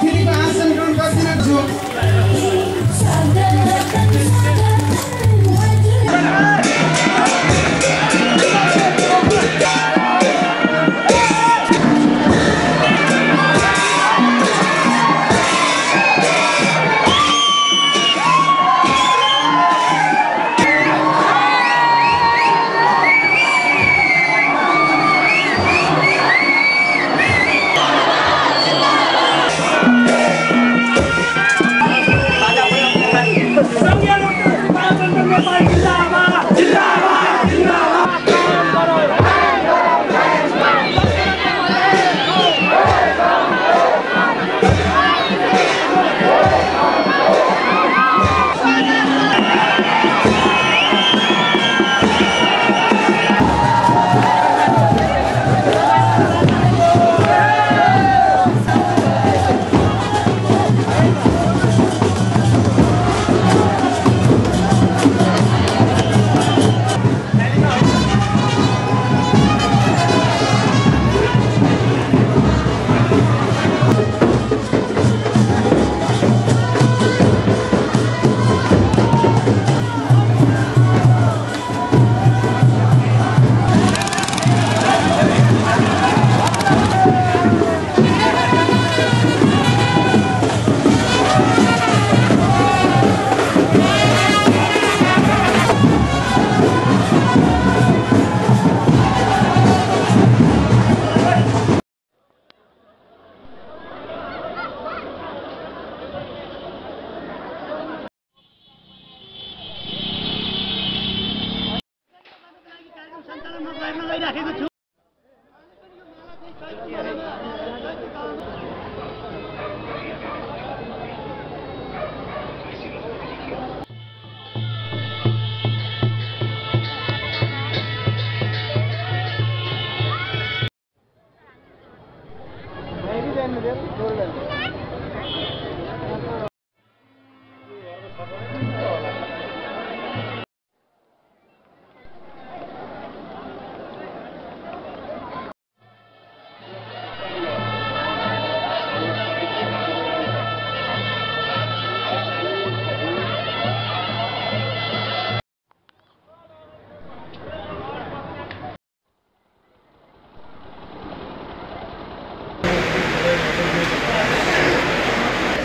Can you time later, hitherto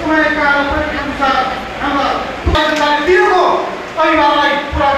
mereka berkuasa Allah Tuhan dari dirimu tapi orang lain pura